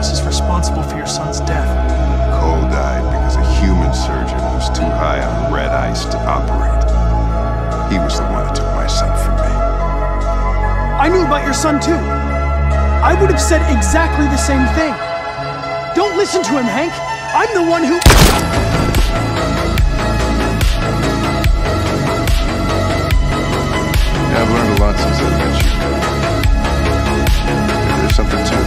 us is responsible for your son's death. Cole died because a human surgeon was too high on red ice to operate. He was the one that took my son from me. I knew about your son too. I would have said exactly the same thing. Don't listen to him, Hank. I'm the one who... I've learned a lot since I met you. There's something to